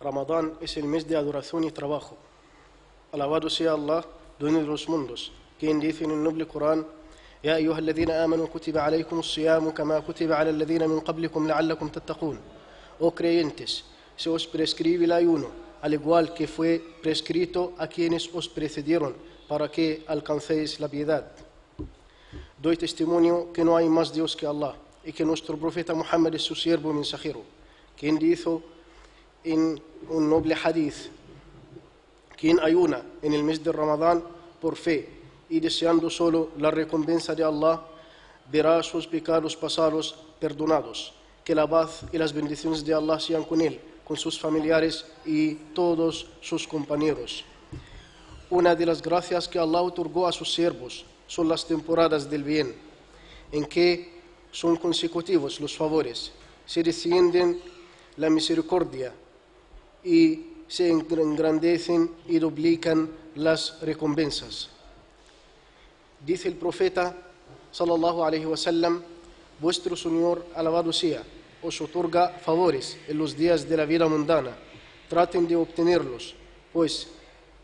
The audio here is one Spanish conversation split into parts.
Ramadán es el mes de adoración y trabajo. Alabado sea Allah, dueño de los mundos, quien dice en el noble Corán, يا أيها الذين آمنوا كتب عليكم الصيام كما كتب على الذين من قبلكم لعلكم تتقون Oh creyentes, se os prescribe el ayuno, al igual que fue prescrito a quienes os precedieron, para que alcancéis la piedad. Doy testimonio que no hay más Dios que Allah y que nuestro profeta Muhammad es su siervo y mensajero, quien dijo en un noble hadith, quien ayuna en el mes de Ramadán por fe y deseando solo la recompensa de Allah, verá sus pecados pasados perdonados. Que la paz y las bendiciones de Allah sean con él, con sus familiares y todos sus compañeros. Una de las gracias que Allah otorgó a sus siervos son las temporadas del bien, en que son consecutivos los favores, se descienden la misericordia y se engrandecen y duplican las recompensas. Dice el profeta sallallahu alaihi wasallam, vuestro Señor alabado sea, os otorga favores en los días de la vida mundana. Traten de obtenerlos, pues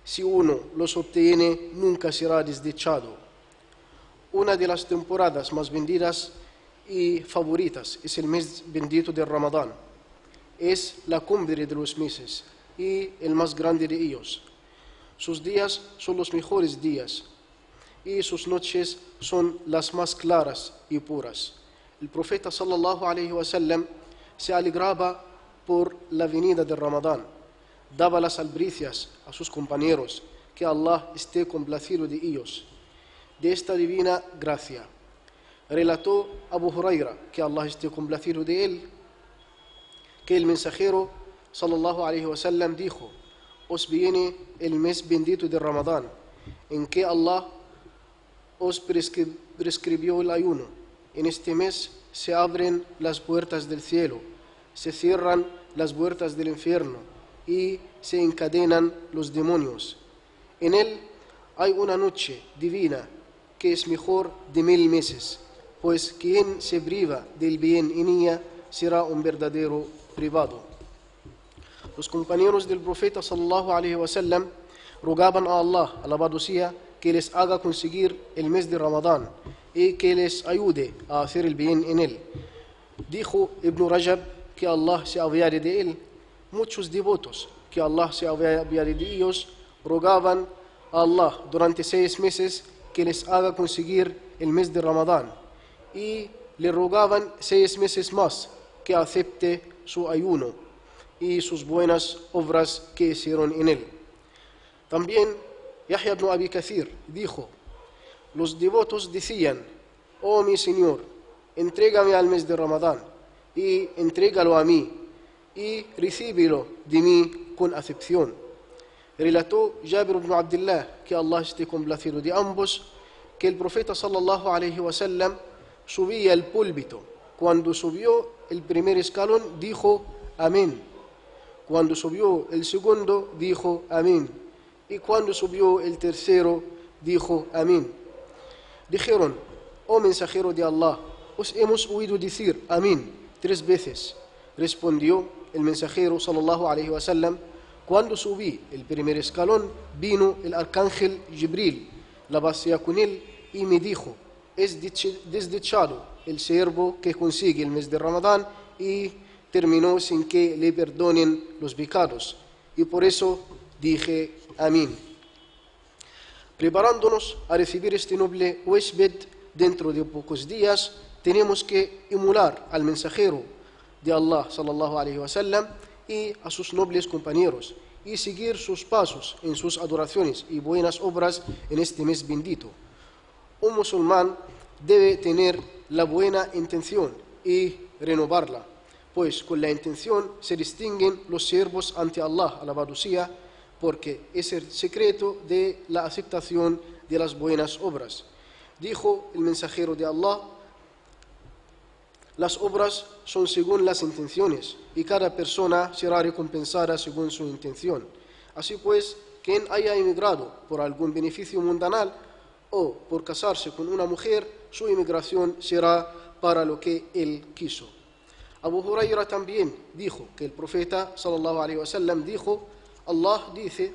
si uno los obtiene nunca será desdichado. Una de las temporadas más vendidas y favoritas es el mes bendito de Ramadán. Es la cumbre de los meses y el más grande de ellos. Sus días son los mejores días y sus noches son las más claras y puras. El profeta sallallahu alaihi wasallam se alegraba por la venida de Ramadán, daba las albricias a sus compañeros, que Allah esté complacido de ellos, de esta divina gracia. Relató Abu Huraira, que Allah esté complacido de él, que el mensajero sallallahu alaihi wasallam dijo: Os viene el mes bendito de Ramadán, en que Allah os prescribió el ayuno. En este mes se abren las puertas del cielo, se cierran las puertas del infierno y se encadenan los demonios. En él hay una noche divina que es mejor de mil meses, pues quien se priva del bien en ella será un verdadero privado. Los compañeros del profeta sallallahu alaihi wasallam rogaban a Allah, alabado sea, que les haga conseguir el mes de Ramadán y que les ayude a hacer el bien en él. Dijo Ibn Rajab que Allah se aviare de él. Muchos devotos que Allah se aviare de ellos rogaban a Allah durante seis meses que les haga conseguir el mes de Ramadán y le rogaban seis meses más que acepte su ayuno y sus buenas obras que hicieron en él. También Yahya ibn Abi Kathir dijo, los devotos decían, oh mi Señor, entrégame al mes de Ramadán y entrégalo a mí y recíbelo de mí con acepción. Relató Jabir ibn Abdullah, que Allah esté complacido de ambos, que el profeta sallallahu alaihi wasallam subía el púlpito. Cuando subió el primer escalón dijo amén. Cuando subió el segundo dijo amén y cuando subió el tercero dijo amén. Dijeron, oh mensajero de Allah, os hemos oído decir amén tres veces. Respondió el mensajero sallallahu alaihi wasallam, cuando subí el primer escalón vino el arcángel Jibril, la vacía con él y me dijo, es desdichado el siervo que consigue el mes de Ramadán y terminó sin que le perdonen los pecados. Y por eso dije amén. Preparándonos a recibir este noble huésped dentro de pocos días, tenemos que emular al mensajero de Allah sallallahu alaihi wasallam y a sus nobles compañeros y seguir sus pasos en sus adoraciones y buenas obras en este mes bendito. Un musulmán debe tener la buena intención y renovarla, pues con la intención se distinguen los siervos ante Allah, alabado sea, porque es el secreto de la aceptación de las buenas obras. Dijo el mensajero de Allah, las obras son según las intenciones y cada persona será recompensada según su intención. Así pues, quien haya emigrado por algún beneficio mundanal o por casarse con una mujer, su emigración será para lo que él quiso. Abu Huraira también dijo que el profeta sallallahu alaihi wasallam dijo, Allah dice,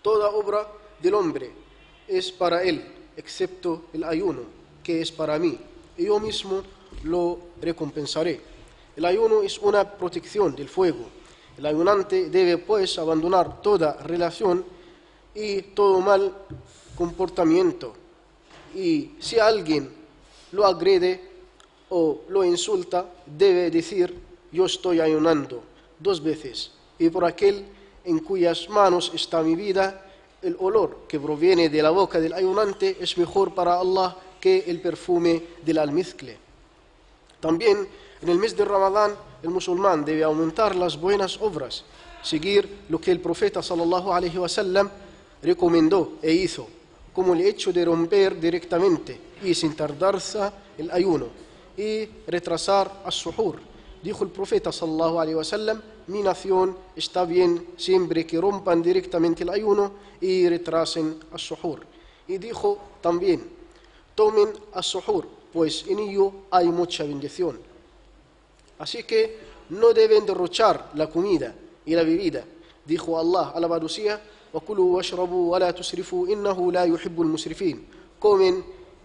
toda obra del hombre es para él, excepto el ayuno, que es para mí, y yo mismo lo recompensaré. El ayuno es una protección del fuego. El ayunante debe pues abandonar toda relación y todo mal comportamiento. Y si alguien lo agrede o lo insulta, debe decir, yo estoy ayunando dos veces. Y por aquel en cuyas manos está mi vida, el olor que proviene de la boca del ayunante es mejor para Allah que el perfume del almizcle. También en el mes de Ramadán el musulmán debe aumentar las buenas obras, seguir lo que el profeta sallallahu alaihi wasallam recomendó e hizo, como el hecho de romper directamente y sin tardarse el ayuno y retrasar al suhur. Dijo el profeta sallallahu alaihi wasallam, mi nación está bien siempre que rompan directamente el ayuno y retrasen al suhur. Y dijo también, tomen al suhur, pues en ello hay mucha bendición. Así que no deben derrochar la comida y la bebida. Dijo Allah, alabado sea, وَكُلُوا وَاشْرَبُوا وَلَا تُسْرِفُوا إِنَّهُ لَا يُحِبُّ الْمُسْرِفِينَ Comen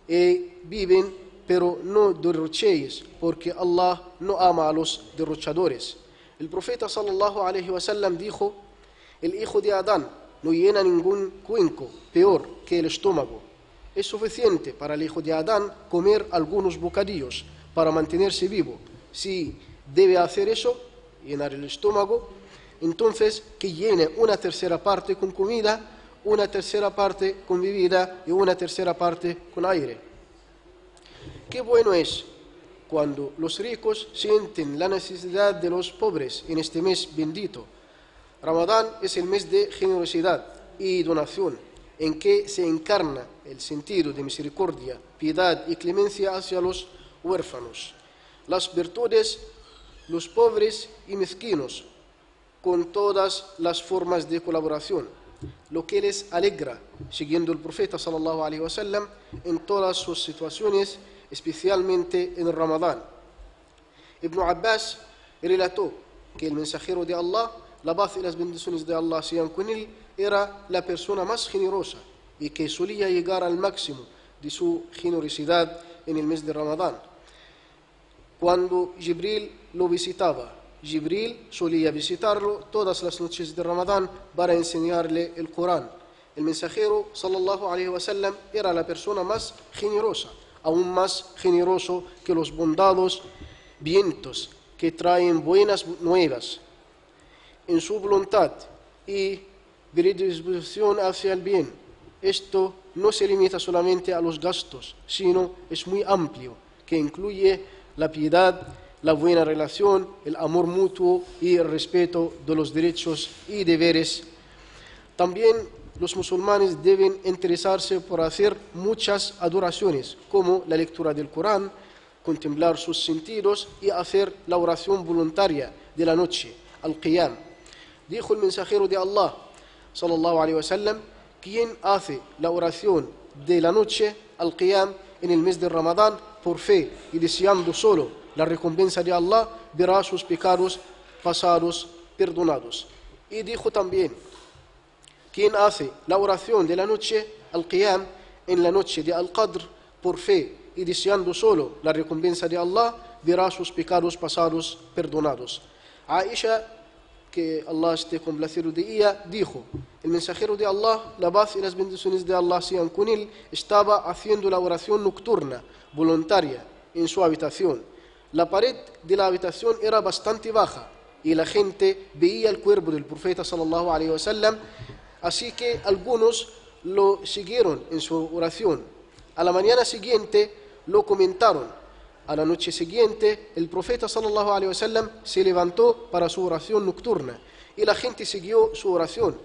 y viven, pero no derrochéis, porque Allah no ama a los derrochadores. El profeta sallallahu alaihi wasallam dijo, el hijo de Adán no llena ningún cuenco peor que el estómago. Es suficiente para el hijo de Adán comer algunos bocadillos para mantenerse vivo. Si debe hacer eso, llenar el estómago, entonces que llene una tercera parte con comida, una tercera parte con bebida y una tercera parte con aire. Qué bueno es cuando los ricos sienten la necesidad de los pobres en este mes bendito. Ramadán es el mes de generosidad y donación, en que se encarna el sentido de misericordia, piedad y clemencia hacia los huérfanos. Las virtudes, los pobres y mezquinos, con todas las formas de colaboración, lo que les alegra, siguiendo el profeta sallallahu alaihi wasallam en todas sus situaciones, especialmente en el Ramadán. Ibn Abbas relató que el mensajero de Allah, la paz y las bendiciones de Allah sean con él, era la persona más generosa y que solía llegar al máximo de su generosidad en el mes de Ramadán. Cuando Jibril lo visitaba, Jibril solía visitarlo todas las noches de Ramadán para enseñarle el Corán. El mensajero sallallahu alaihi wasallam era la persona más generosa, aún más generoso que los bondados vientos que traen buenas nuevas. En su voluntad y predisposición hacia el bien, esto no se limita solamente a los gastos, sino es muy amplio, que incluye la piedad, la buena relación, el amor mutuo y el respeto de los derechos y deberes. También los musulmanes deben interesarse por hacer muchas adoraciones, como la lectura del Corán, contemplar sus sentidos y hacer la oración voluntaria de la noche, al-Qiyam. Dijo el mensajero de Allah, sallallahu alaihi wasallam, quien hace la oración de la noche, al-Qiyam, en el mes de Ramadán, por fe y deseando solo la recompensa de Allah, verá sus pecados pasados perdonados. Y dijo también, quien hace la oración de la noche, al-Qiyam, en la noche de Al-Qadr, por fe y deseando solo la recompensa de Allah, verá sus pecados pasados perdonados. Aisha, que Allah esté complacido de ella, dijo, el mensajero de Allah, la paz y las bendiciones de Allah sean con él, estaba haciendo la oración nocturna, voluntaria, en su habitación. La pared de la habitación era bastante baja y la gente veía el cuerpo del profeta sallallahu alaihi wasallam, así que algunos lo siguieron en su oración. A la mañana siguiente lo comentaron. A la noche siguiente el profeta sallallahu alaihi wasallam se levantó para su oración nocturna y la gente siguió su oración.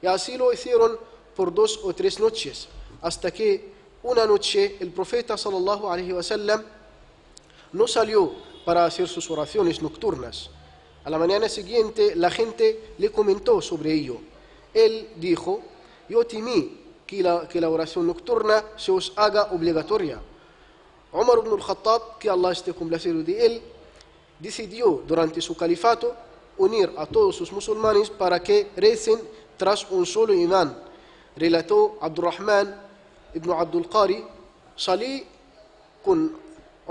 Y así lo hicieron por dos o tres noches, hasta que una noche el profeta sallallahu alaihi wasallam no salió para hacer sus oraciones nocturnas. A la mañana siguiente la gente le comentó sobre ello. Él dijo, yo temí que la, oración nocturna se os haga obligatoria. Omar ibn al-Khattab, que Allah esté complacido de él, decidió durante su califato unir a todos sus musulmanes para que recen tras un solo imán. Relató Abdurrahman ibn Abdul Qari, salí con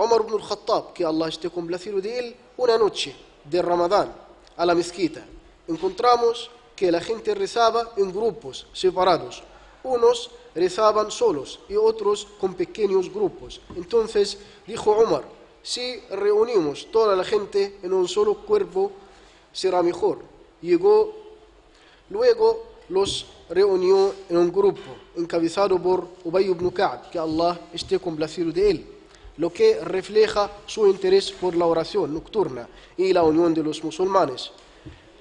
Omar ibn al-Khattab, que Allah esté complacido de él, una noche de Ramadán a la mezquita. Encontramos que la gente rezaba en grupos separados. Unos rezaban solos y otros con pequeños grupos. Entonces dijo Omar, si reunimos toda la gente en un solo cuerpo, será mejor. Llegó, luego los reunió en un grupo encabezado por Ubay ibn Ka'b, que Allah esté complacido de él, lo que refleja su interés por la oración nocturna y la unión de los musulmanes.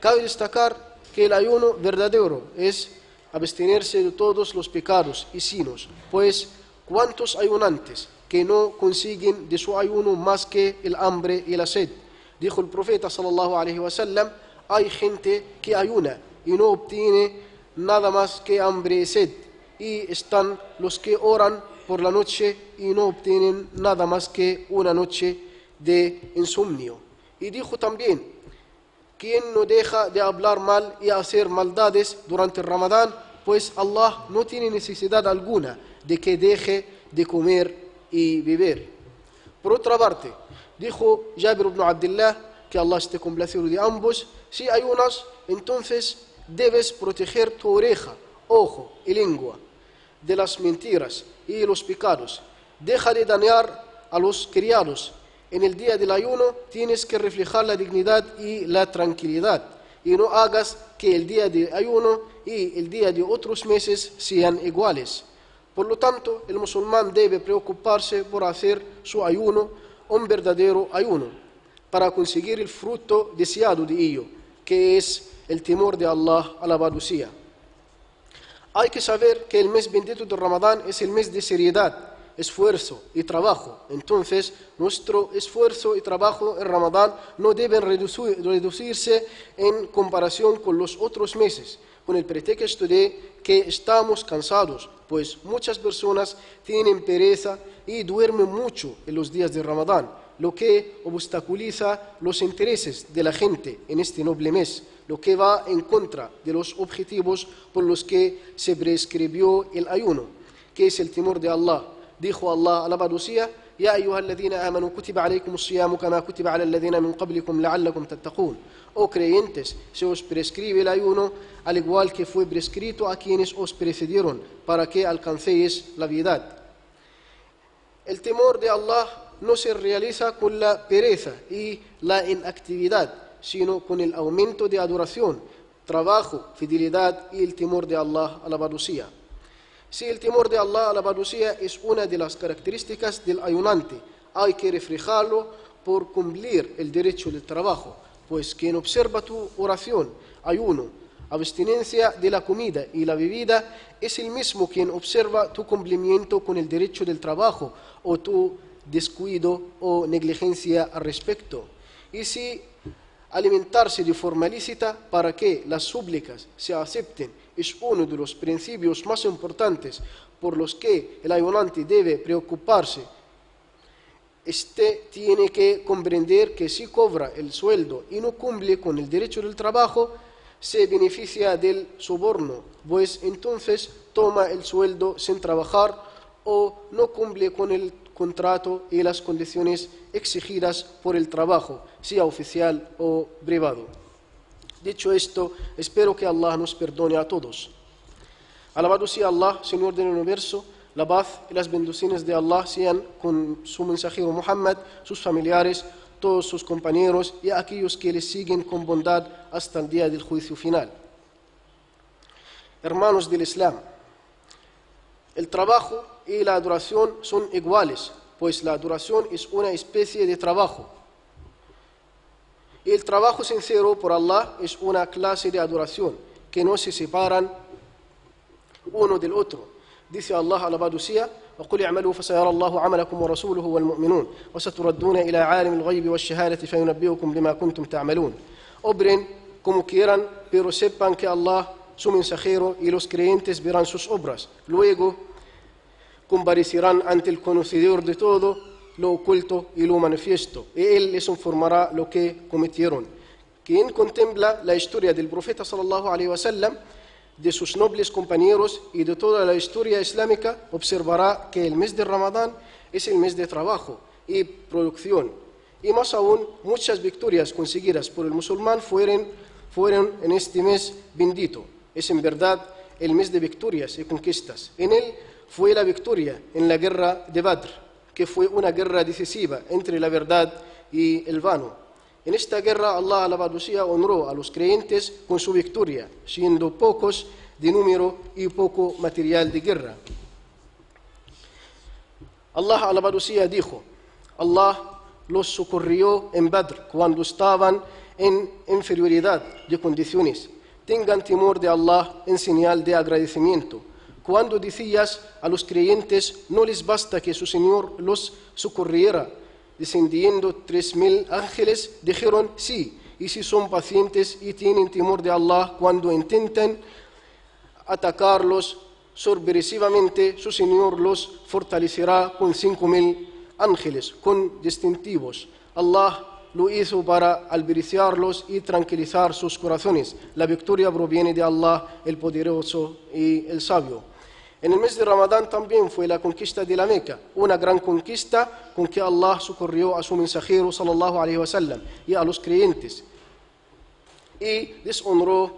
Cabe destacar que el ayuno verdadero es abstenerse de todos los pecados y sinos, pues ¿cuántos ayunantes que no consiguen de su ayuno más que el hambre y la sed? Dijo el profeta sallallahu alaihi wasallam, hay gente que ayuna y no obtiene nada más que hambre y sed, y están los que oran por la noche y no obtienen nada más que una noche de insomnio. Y dijo también, quien no deja de hablar mal y hacer maldades durante el Ramadán, pues Allah no tiene necesidad alguna de que deje de comer y beber. Por otra parte, dijo Jabir ibn Abdullah, que Allah esté complacido de ambos, si hay unas, entonces debes proteger tu oreja, ojo y lengua de las mentiras y los pecados. Deja de dañar a los criados. En el día del ayuno tienes que reflejar la dignidad y la tranquilidad y no hagas que el día de ayuno y el día de otros meses sean iguales. Por lo tanto, el musulmán debe preocuparse por hacer su ayuno un verdadero ayuno para conseguir el fruto deseado de ello, que es el temor de Allah, alabado sea. Hay que saber que el mes bendito de Ramadán es el mes de seriedad, esfuerzo y trabajo. Entonces, nuestro esfuerzo y trabajo en Ramadán no deben reducirse en comparación con los otros meses, con el pretexto de que estamos cansados, pues muchas personas tienen pereza y duermen mucho en los días de Ramadán, lo que obstaculiza los intereses de la gente en este noble mes lo que va en contra de los objetivos por los que se prescribió el ayuno, que es el temor de Allah. Dijo Allah, alabado sea, يا أيها الذين آمنوا كتب عليكم الصيام كما كتب على الذين من قبلكم لعلكم تتقون Oh creyentes, se os prescribe el ayuno al igual que fue prescrito a quienes os precedieron para que alcancéis la piedad. El temor de Allah no se realiza con la pereza y la inactividad, sino con el aumento de adoración, trabajo, fidelidad y el temor de Allah, alabado sea. Si el temor de Allah, alabado sea, es una de las características del ayunante, hay que reflejarlo por cumplir el derecho del trabajo, pues quien observa tu oración, ayuno, abstinencia de la comida y la bebida, es el mismo quien observa tu cumplimiento con el derecho del trabajo o tu descuido o negligencia al respecto. Y si alimentarse de forma lícita para que las súplicas se acepten es uno de los principios más importantes por los que el ayunante debe preocuparse. Este tiene que comprender que si cobra el sueldo y no cumple con el derecho del trabajo, se beneficia del soborno, pues entonces toma el sueldo sin trabajar o no cumple con el contrato y las condiciones exigidas por el trabajo, sea oficial o privado. Dicho esto, espero que Allah nos perdone a todos. Alabado sea Allah, Señor del universo, la paz y las bendiciones de Allah sean con su mensajero Muhammad, sus familiares, todos sus compañeros y aquellos que le siguen con bondad hasta el día del juicio final. Hermanos del Islam, el trabajo y la adoración son iguales, pues la adoración es una especie de trabajo. Y el trabajo sincero por Allah es una clase de adoración que no se separan uno del otro. Dice Allah alabado sea, وقل اعملوا فسيرى الله عملكم ورسوله والمؤمنون وستردون إلى عالم الغيب والشهادة فينبئكم بما كنتم تعملون. Obren como quieran, pero sepan que Allah, su mensajero y los creyentes verán sus obras. Luego comparecerán ante el conocedor de todo lo oculto y lo manifiesto, y Él les informará lo que cometieron. Quien contempla la historia del profeta sallallahu alaihi wasallam, de sus nobles compañeros y de toda la historia islámica, observará que el mes de Ramadán es el mes de trabajo y producción. Y más aún, muchas victorias conseguidas por el musulmán fueron, fueron en este mes bendito. Es en verdad el mes de victorias y conquistas. En él fue la victoria en la guerra de Badr, que fue una guerra decisiva entre la verdad y el vano. En esta guerra Allah alabado honró a los creyentes con su victoria, siendo pocos de número y poco material de guerra. Allah alabado dijo, Allah los socorrió en Badr cuando estaban en inferioridad de condiciones. Tengan temor de Allah en señal de agradecimiento cuando decías a los creyentes, no les basta que su Señor los socorriera, descendiendo tres mil ángeles, dijeron sí, y si son pacientes y tienen temor de Allah cuando intentan atacarlos sorpresivamente, su Señor los fortalecerá con cinco mil ángeles, con distintivos. Allah lo hizo para albericiarlos y tranquilizar sus corazones. La victoria proviene de Allah, el poderoso y el sabio. En el mes de Ramadán también fue la conquista de la Meca, una gran conquista con que Allah socorrió a su mensajero sallallahu alaihi wasallam y a los creyentes y deshonró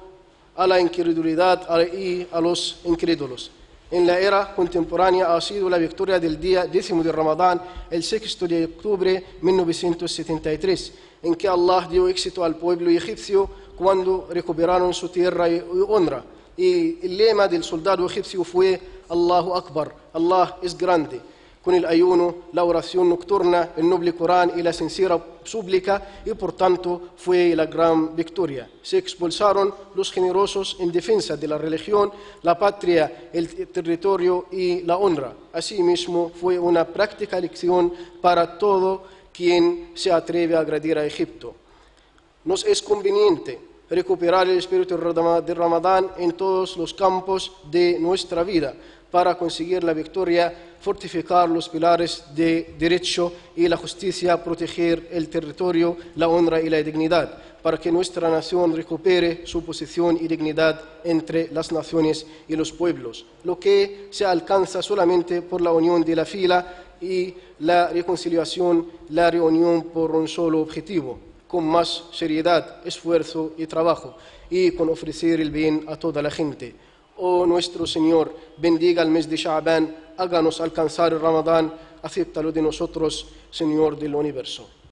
a la incredulidad y a los incrédulos. En la era contemporánea ha sido la victoria del día décimo de Ramadán, el 6 de octubre de 1973, en que Allah dio éxito al pueblo egipcio cuando recuperaron su tierra y honra. Y el lema del soldado egipcio fue Allahu Akbar, Allah es grande. Con el ayuno, la oración nocturna, el noble Corán y la sincera súplica, y por tanto fue la gran victoria. Se expulsaron los generosos en defensa de la religión, la patria, el territorio y la honra. Asimismo, fue una práctica lección para todo quien se atreve a agredir a Egipto. Nos es conveniente recuperar el espíritu de Ramadán en todos los campos de nuestra vida para conseguir la victoria, fortificar los pilares de derecho y la justicia, proteger el territorio, la honra y la dignidad, para que nuestra nación recupere su posición y dignidad entre las naciones y los pueblos, lo que se alcanza solamente por la unión de la fila y la reconciliación, la reunión por un solo objetivo, con más seriedad, esfuerzo y trabajo, y con ofrecer el bien a toda la gente Oh nuestro Señor, bendiga el mes de Sha'ban, háganos alcanzar el Ramadán, acéptalo de nosotros, Señor del universo.